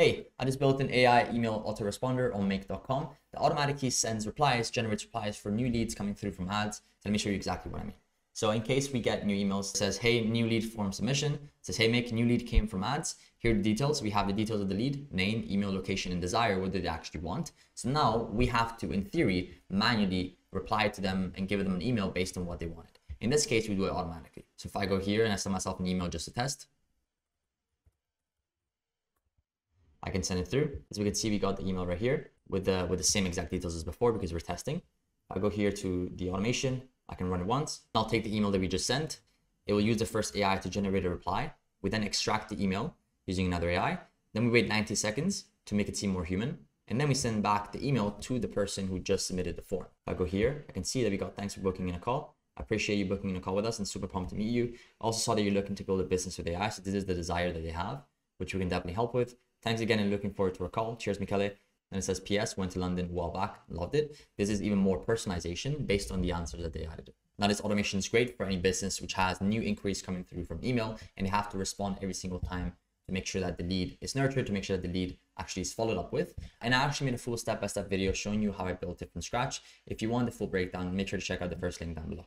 hey, I just built an AI email autoresponder on make.com that automatically sends replies, generates replies for new leads coming through from ads. Let me show you exactly what I mean. So in case we get new emails, it says, hey, new lead form submission, It says, hey, make new lead came from ads. Here are the details. We have the details of the lead, name, email, location, and desire. What they actually want? So now we have to, in theory, manually reply to them and give them an email based on what they wanted. In this case, we do it automatically. So if I go here and I send myself an email just to test, I can send it through. As we can see, we got the email right here with the, with the same exact details as before because we're testing. If I go here to the automation, I can run it once. I'll take the email that we just sent. It will use the first AI to generate a reply. We then extract the email using another AI. Then we wait 90 seconds to make it seem more human. And then we send back the email to the person who just submitted the form. If I go here, I can see that we got thanks for booking in a call. I appreciate you booking in a call with us and super pumped to meet you. I also saw that you're looking to build a business with AI. So this is the desire that they have, which we can definitely help with. Thanks again and looking forward to our call. Cheers, Michele. And it says, PS, went to London a while back, loved it. This is even more personalization based on the answers that they added. Now, this automation is great for any business which has new inquiries coming through from email and they have to respond every single time to make sure that the lead is nurtured, to make sure that the lead actually is followed up with. And I actually made a full step-by-step -step video showing you how I built it from scratch. If you want the full breakdown, make sure to check out the first link down below.